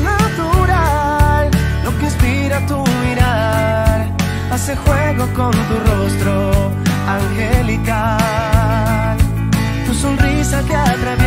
natural, lo que inspira tu mirar, hace juego con tu rostro angelical, tu sonrisa que atraviesa